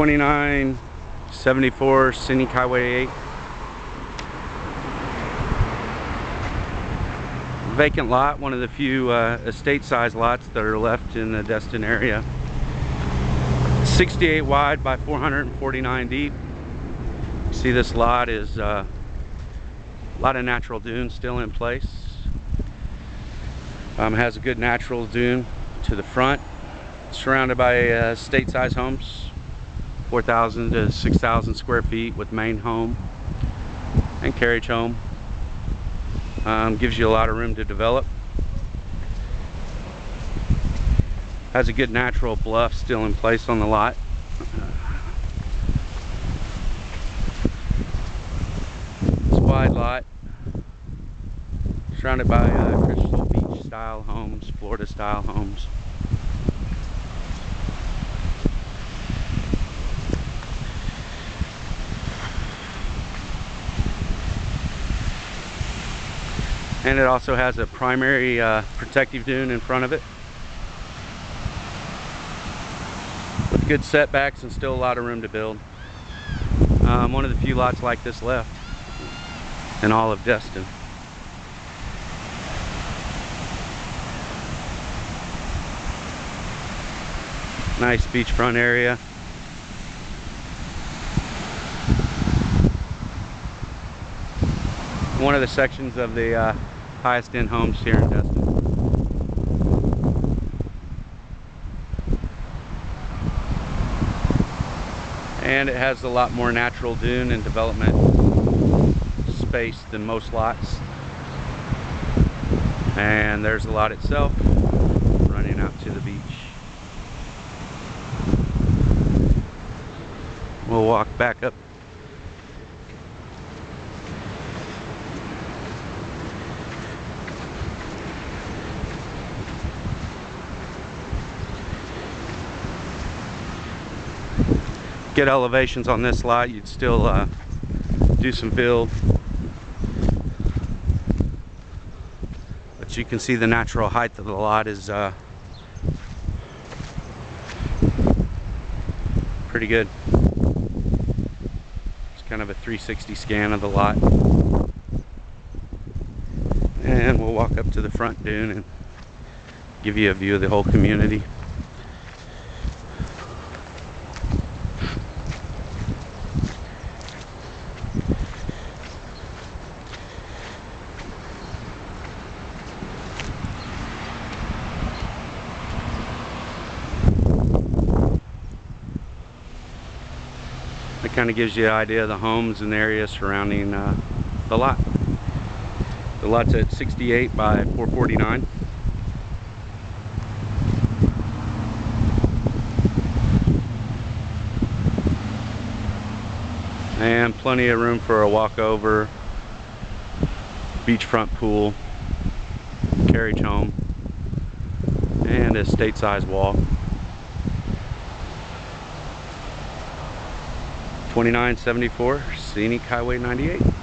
2974 Scenic Highway 8. Vacant lot, one of the few uh, estate size lots that are left in the Destin area. 68 wide by 449 deep. See this lot is uh, a lot of natural dunes still in place. Um, has a good natural dune to the front surrounded by uh, state size homes 4,000 to 6,000 square feet with main home and carriage home. Um, gives you a lot of room to develop. Has a good natural bluff still in place on the lot. It's a wide lot surrounded by uh, Crystal Beach style homes Florida style homes and it also has a primary uh, protective dune in front of it. With good setbacks and still a lot of room to build. Um, one of the few lots like this left in all of Destin. Nice beachfront area one of the sections of the uh, highest end homes here in Destin. And it has a lot more natural dune and development space than most lots. And there's the lot itself running out to the beach. We'll walk back up get elevations on this lot, you'd still uh, do some build. But you can see the natural height of the lot is uh, pretty good. It's kind of a 360 scan of the lot. And we'll walk up to the front dune and give you a view of the whole community. It kind of gives you an idea of the homes and area surrounding uh, the lot. The lot's at 68 by 449. And plenty of room for a walkover, beachfront pool, carriage home, and a state-size wall. 2974 Scenic Highway 98.